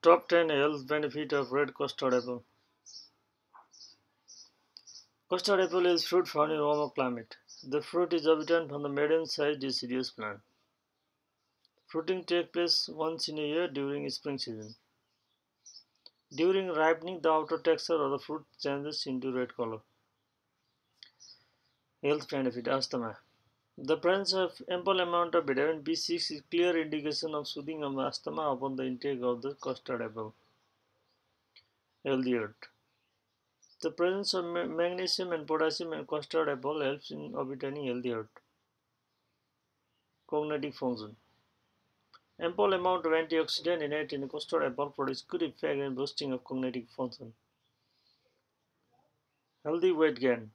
Top 10 health benefit of red custard apple. Custard apple is fruit found in warmer climate. The fruit is obtained from the medium-sized deciduous plant. Fruiting takes place once in a year during spring season. During ripening, the outer texture of the fruit changes into red color. Health benefit asthma. The presence of ample amount of vitamin B6 is clear indication of soothing of asthma upon the intake of the custard apple. Healthy. The presence of magnesium and potassium in custard apple helps in obtaining healthy. Cognitive function. Ample amount of antioxidant innate in custard apple produce good effect in boosting of cognitive function. Healthy weight gain.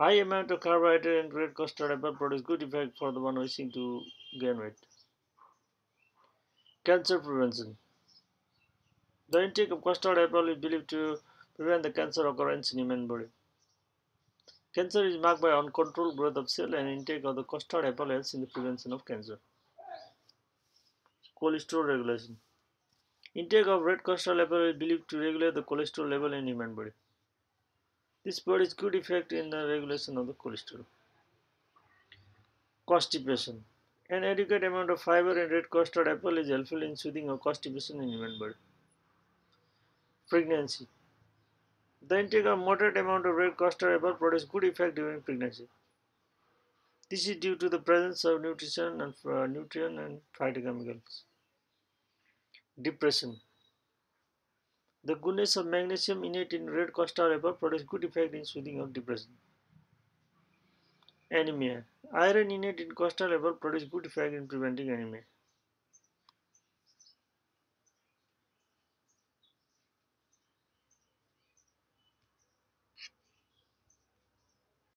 High amount of carbohydrate and red custard apple produce good effect for the one wishing to gain weight. Cancer prevention. The intake of custard apple is believed to prevent the cancer occurrence in human body. Cancer is marked by uncontrolled growth of cell and intake of the custard apple helps in the prevention of cancer. Cholesterol regulation. Intake of red custard apple is believed to regulate the cholesterol level in human body. This produces good effect in the regulation of the cholesterol. Constipation. An adequate amount of fiber in red custard apple is helpful in soothing of constipation in human body. Pregnancy. The intake of moderate amount of red custard apple produces good effect during pregnancy. This is due to the presence of nutrition and uh, nutrient and phytochemicals. Depression. The goodness of magnesium innate in red custard apple produces good effect in soothing of depression. Anemia. Iron innate in custard apple produces good effect in preventing anemia.